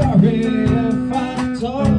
sorry if I told